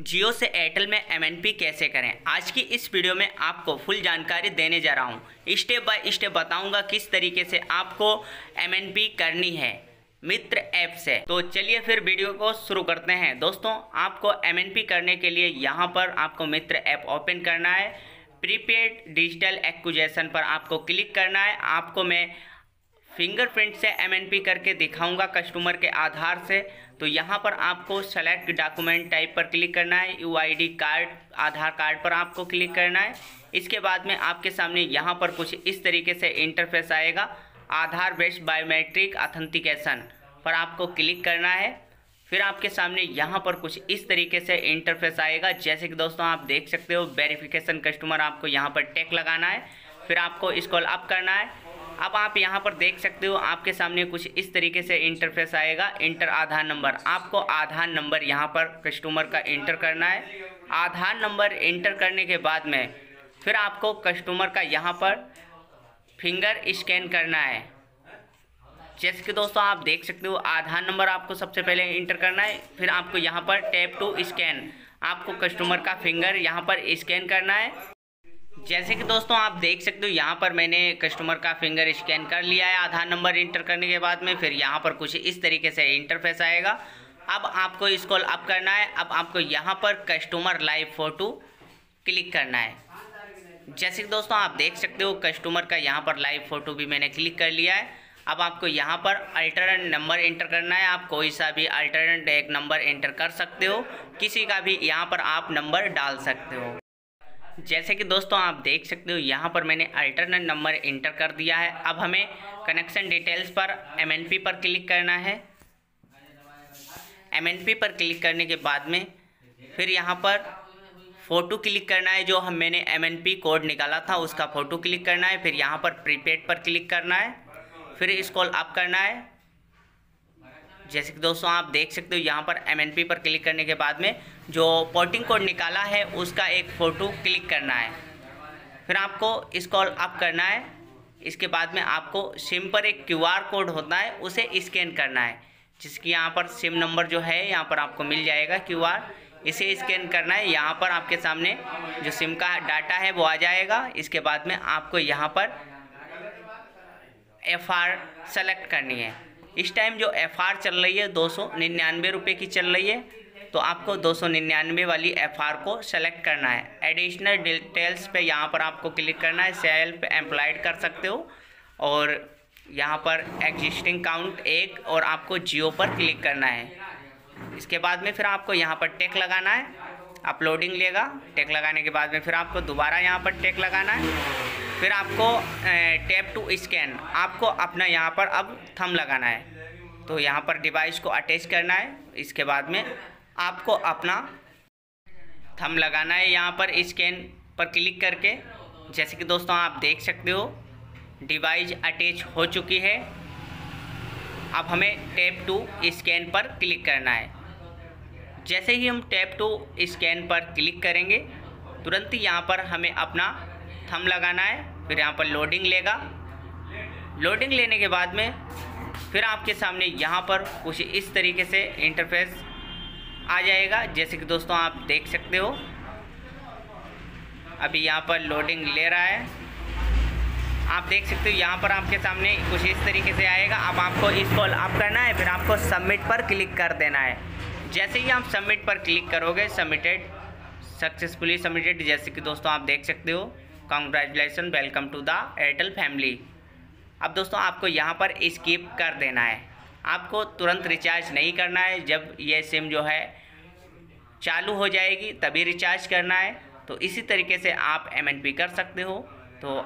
जियो से एयरटेल में एमएनपी कैसे करें? आज की इस वीडियो में आपको फुल जानकारी देने जा रहा हूँ। स्टेप बाय स्टेप बताऊँगा किस तरीके से आपको एमएनपी करनी है मित्र ऐप से। तो चलिए फिर वीडियो को शुरू करते हैं। दोस्तों, आपको एमएनपी करने के लिए यहाँ पर आपको मित्र ऐप ओपन करना है। प्रीपेड डिजिटल एक्विजेशन पर आपको क्लिक करना है। आपको मैं फिंगरप्रिंट से एमएनपी करके दिखाऊँगा कस्टमर के आधार से। तो यहाँ पर आपको सेलेक्ट डॉक्यूमेंट टाइप पर क्लिक करना है यूआईडी कार्ड आधार कार्ड पर आपको क्लिक करना है। इसके बाद में आपके सामने यहाँ पर कुछ इस तरीके से इंटरफेस आएगा, आधार बेस्ड बायोमेट्रिक अथेंटिकेशन पर आपको क्लिक करना है। फिर आपके सामने यहाँ पर कुछ इस तरीके से इंटरफेस आएगा, जैसे कि दोस्तों आप देख सकते हो वेरिफिकेशन कस्टमर आपको यहाँ पर टेक लगाना है। फिर आपको इसको अप करना है। अब आप यहाँ पर देख सकते हो, आपके सामने कुछ इस तरीके से इंटरफेस आएगा। इंटर आधार नंबर आपको आधार नंबर यहाँ पर कस्टमर का इंटर करना है। आधार नंबर इंटर करने के बाद में फिर आपको कस्टमर का यहाँ पर फिंगर स्कैन करना है। जैसे कि दोस्तों आप देख सकते हो, आधार नंबर आपको सबसे पहले इंटर करना है। फिर आपको यहाँ पर टैप टू स्कैन आपको कस्टमर का फिंगर यहाँ पर स्कैन करना है। जैसे कि दोस्तों आप देख सकते हो, यहाँ पर मैंने कस्टमर का फिंगर स्कैन कर लिया है, आधार नंबर इंटर करने के बाद में, फिर यहाँ पर कुछ इस तरीके से इंटरफेस आएगा। अब आपको इसको अप करना है, अब आपको यहाँ पर कस्टमर लाइव फ़ोटो क्लिक करना है। जैसे कि दोस्तों आप देख सकते हो कस्टमर का यहाँ पर लाइव फ़ोटो भी मैंने क्लिक कर लिया है। अब आपको यहाँ पर अल्टरनेट नंबर इंटर करना है, आप कोई सा भी अल्टरनेट एक नंबर इंटर कर सकते हो, किसी का भी यहाँ पर आप नंबर डाल सकते हो। जैसे कि दोस्तों आप देख सकते हो, यहाँ पर मैंने अल्टरनेट नंबर इंटर कर दिया है। अब हमें कनेक्शन डिटेल्स पर एमएनपी पर क्लिक करना है। एमएनपी पर क्लिक करने के बाद में फिर यहाँ पर फ़ोटो क्लिक करना है, जो हम मैंने एमएनपी कोड निकाला था, उसका फ़ोटो क्लिक करना है। फिर यहाँ पर प्रीपेड पर क्लिक करना है। फिर इसको अप करना है। जैसे कि दोस्तों आप देख सकते हो यहाँ पर MNP पर क्लिक करने के बाद में जो पोर्टिंग कोड निकाला है, उसका एक फ़ोटो क्लिक करना है। फिर आपको इसको अप करना है। इसके बाद में आपको सिम पर एक क्यूआर कोड होता है, उसे स्कैन करना है। जिसकी यहाँ पर सिम नंबर जो है, यहाँ पर आपको मिल जाएगा क्यूआर इसे स्कैन करना है। यहाँ पर आपके सामने जो सिम का डाटा है, वो आ जाएगा। इसके बाद में आपको यहाँ पर एफ़ आर सेलेक्ट करनी है। इस टाइम जो एफ़ आर चल रही है दो सौ निन्यानवे रुपये की चल रही है तो आपको दो सौ निन्यानवे वाली एफ़ आर को सेलेक्ट करना है। एडिशनल डिटेल्स पे यहाँ पर आपको क्लिक करना है सेल्फ एम्प्लॉयड कर सकते हो। और यहाँ पर एग्जिस्टिंग काउंट एक और आपको जियो पर क्लिक करना है। इसके बाद में फिर आपको यहाँ पर टेक लगाना है। अपलोडिंग लेगा। टेक लगाने के बाद में फिर आपको दोबारा यहाँ पर टेक लगाना है। फिर आपको टैप टू स्कैन। आपको अपना यहाँ पर अब थम लगाना है। तो यहाँ पर डिवाइस को अटैच करना है। इसके बाद में आपको अपना थम लगाना है यहाँ पर स्कैन पर क्लिक करके। जैसे कि दोस्तों आप देख सकते हो, डिवाइस अटैच हो चुकी है। अब हमें टैप टू स्कैन पर क्लिक करना है। जैसे ही हम टैप टू स्कैन पर क्लिक करेंगे, तुरंत ही यहाँ पर हमें अपना थम लगाना है। फिर यहाँ पर लोडिंग लेगा। लोडिंग लेने के बाद में फिर आपके सामने यहाँ पर कुछ इस तरीके से इंटरफेस आ जाएगा। जैसे कि दोस्तों आप देख सकते हो। अभी यहाँ पर लोडिंग ले रहा है। आप देख सकते हो यहाँ पर आपके सामने कुछ इस तरीके से आएगा। अब आपको इसको अप करना है, फिर आपको सबमिट पर क्लिक कर देना है। जैसे ही आप सबमिट पर क्लिक करोगे सबमिटेड सक्सेसफुली सबमिटेड जैसे कि दोस्तों आप देख सकते हो। Congratulation welcome to the Airtel family अब दोस्तों, आपको यहाँ पर स्किप कर देना है। आपको तुरंत रिचार्ज नहीं करना है। जब ये सिम जो है चालू हो जाएगी, तभी रिचार्ज करना है। तो इसी तरीके से आप एमएनपी कर सकते हो। तो